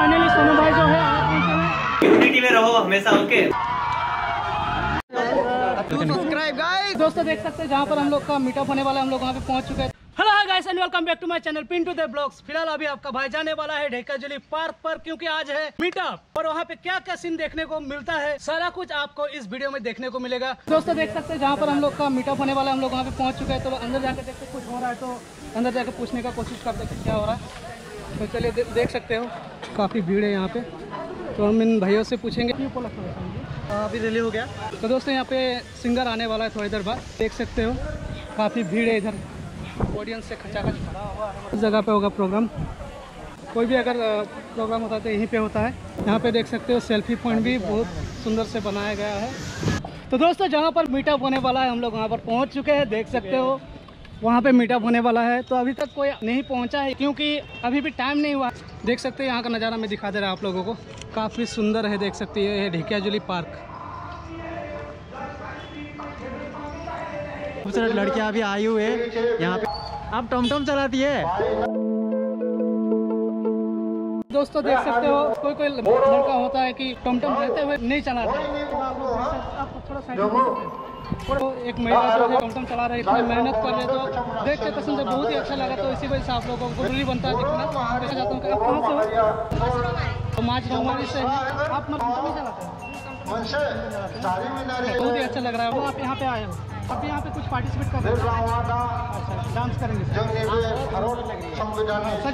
Finally Sonu भाई जो है आप पहुँचे हैं। यूनिटी में रहो हमेशा ओके सब्सक्राइब गाइस दोस्तों देख सकते हैं जहाँ पर हम लोग का मीटअप होने वाला है हम लोग वहाँ पे पहुँच चुके हैं। Hello guys and welcome back to my channel Pintu the blogs फ़िलहाल अभी आपका भाई जाने वाला है ढेकाजुली पार्क पर क्योंकि आज है मीटअप और वहाँ पे क्या क्या सीन देखने को मिलता है सारा कुछ आपको इस वीडियो में देखने को मिलेगा। दोस्तों देख सकते हैं जहाँ पर हम लोग का मीटअप होने वाला है हम लोग वहाँ पे पहुँच चुके हैं। तो अंदर जाकर देखते कुछ हो रहा है तो अंदर जाकर पूछने का कोशिश करते हैं क्या हो रहा है। तो चलिए देख सकते हो। काफ़ी भीड़ है यहाँ पे। तो हम इन भाइयों से पूछेंगे। अभी रिलीज़ हो गया। तो दोस्तों यहाँ पे सिंगर आने वाला है थोड़ी देर बाद। देख सकते हो काफ़ी भीड़ है इधर। ऑडियंस से खचाखच खड़ा हुआ है इस जगह पे होगा प्रोग्राम कोई भी अगर प्रोग्राम होता है तो यहीं पे होता है। यहाँ पे देख सकते हो सेल्फी पॉइंट भी बहुत सुंदर से बनाया गया है। तो दोस्तों जहाँ पर मीटअप होने वाला है हम लोग वहाँ पर पहुँच चुके हैं। देख सकते हो वहाँ पे मीटअप होने वाला है तो अभी तक कोई नहीं पहुँचा है, क्योंकि अभी भी टाइम नहीं हुआ। देख सकते हैं, यहाँ का नज़ारा मैं दिखा दे रहा हूँ आप लोगों को। काफ़ी सुंदर है, देख सकते हैं, ये ढेकियाजुली पार्क। खूबसूरत लड़कियाँ अभी आई हुई है यहाँ पे। आप टमटम चलाती है? दोस्तों देख सकते हो कोई कोई लड़का होता है कि टमटम रहते हुए नहीं चलाता आप थोड़ा साइड में हो सकते हैं। तो एक महिला जो है टमटम चला रही है मेहनत कर रहे तो देख के कसम से बहुत ही अच्छा लगा। तो इसी वजह से आप लोगों को ज़रूरी बनता है देखना। देखा जाता हूँ आप कहाँ से हो? तो माच रोमानी से आप मतलब चलाते हैं? बहुत ही अच्छा लग रहा है। वो आप यहाँ पे आए हो। अब यहाँ पे कुछ पार्टिसिपेट कर रहे हैं। अच्छा डांस करेंगे सच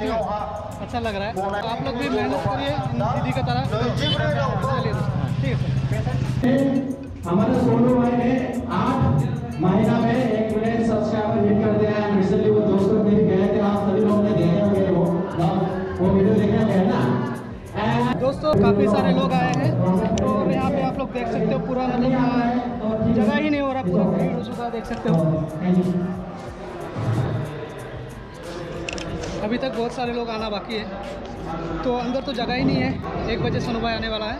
में अच्छा लग रहा है। तो आप लोग भी मेहनत करिए दीदी की तरह। ठीक है सर। हमारे सोनू भाई ने आठ महीना में एक मिलियन सब्सक्राइबर हिट कर दिया है। रिसेंटली वो दोस्तों दिन गए थे। आप सभी लोगों ने देखे होंगे वो। वो वीडियो देखने गए ना? दोस्तों काफ़ी सारे लोग आए हैं। आप लोग देख सकते हो पूरा मतलब यहाँ जगह ही नहीं हो रहा पूरा भीड़ हो चुका देख सकते हो। अभी तक बहुत सारे लोग आना बाकी है। तो अंदर तो जगह ही नहीं है। एक बजे सोनू भाई आने वाला है।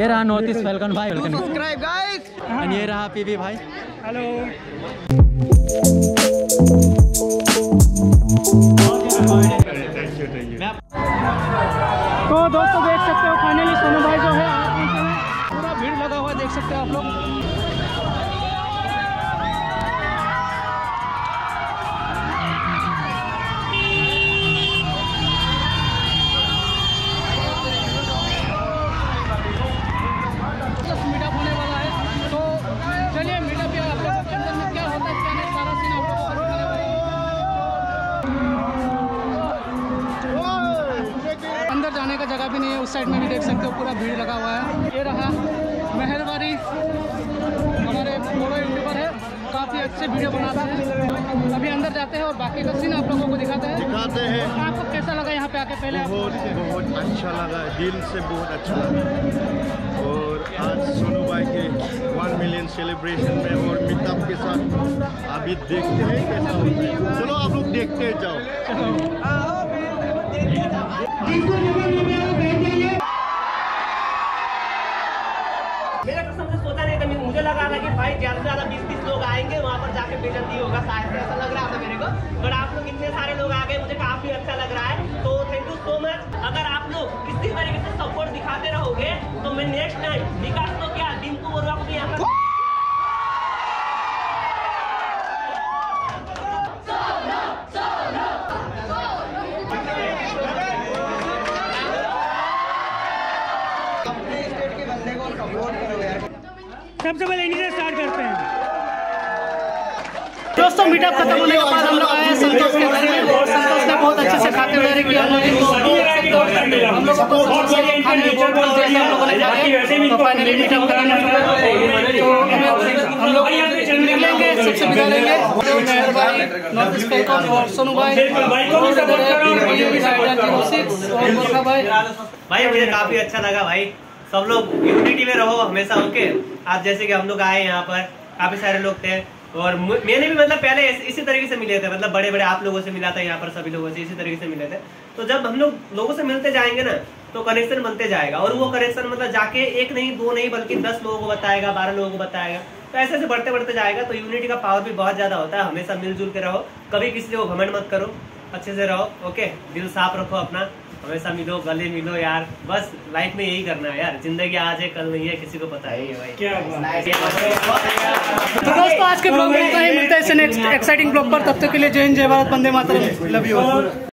ये रहा नॉर्थ ईस्ट वेलकम भाई। सब्सक्राइब गाइस और ये रहा पीवी भाई। हेलो तो उस साइड में भी देख सकते हो पूरा भीड़ लगा हुआ है। ये रहा मेहरबानी। हमारे बड़े यूट्यूबर है। काफ़ी अच्छे वीडियो बनाते हैं। अभी अंदर जाते हैं और बाकी का सीन आप लोगों को दिखाते हैं। दिखाते हैं। आपको कैसा लगा यहाँ पे आके पहले? बहुत बहुत अच्छा लगा। दिल से बहुत अच्छा लगा। और आज सोनू भाई के वन मिलियन सेलिब्रेशन में और मिताब के साथ अभी देखते हैं कैसा चलो आप लोग देखते जाओ। मेरा कसम से सोचा नहीं था मुझे लगा था कि भाई ज़्यादा से ज़्यादा बीस तीस लोग आएँगे, वहाँ पर जाके बेजती होगा, शायद ऐसा लग रहा था मेरे को। बट आप लोग इतने सारे लोग आ गए, मुझे काफ़ी अच्छा लग रहा है। तो थैंक यू सो मच अगर आप लोग किसी तरीके से सपोर्ट दिखाते रहोगे तो मैं नेक्स्ट टाइम विकास सबसे पहले इन्हीं से स्टार्ट करते हैं दोस्तों मीटअप खत्म होने के बाद हम लोग आए संतोष के घर में और संतोष ने बहुत अच्छे से खाते हुए कि हम लोग इनको हम लोग को बहुत अच्छे खाने में बहुत बहुत जैसे हम लोगों ने खाया तो फाइनली मीटअप हो है तो हमें- हम लोग निकलेंगे सबसे विदा लेंगे तो मेहरबानी नॉर्थ ईस्ट वेलकम और सोनू भाई है और गोरखा भाई भाई मुझे काफ़ी अच्छा लगा भाई सब लोग यूनिटी में रहो, हमेशा ओके आज जैसे कि हम लोग आए यहाँ पर, काफ़ी सारे लोग थे, और मैंने भी मतलब पहले इस- इसी तरीके से मिले थे मतलब बड़े बड़े आप लोगों से मिला था यहाँ पर, सभी लोगों से इसी तरीके से मिले थे। तो जब हम लोग लोगों से मिलते जाएँगे ना तो कनेक्शन बनते जाएगा, और वो कनेक्शन मतलब जाके एक नहीं, दो नहीं, बल्कि दस लोगों को बताएगा, बारह लोगों को बताएगा। तो ऐसे ऐसे बढ़ते बढ़ते जाएगा तो यूनिटी का पावर भी बहुत ज़्यादा होता है, हमेशा मिलजुल के रहो, कभी किसी को घमंड मत करो। अच्छे से रहो ओके? दिल साफ़ रखो अपना। हमेशा मिलो गले मिलो यार। बस लाइफ में यही करना है यार। ज़िंदगी आज है कल नहीं है किसी को पता ही है भाई। क्या तो दोस्तों आज के ब्लॉग में इतना ही। मिलता है नेक्स्ट एक्साइटिंग ब्लॉग पर। तब तक के लिए जय हिंद जय भारत बंदे मातरम। Love you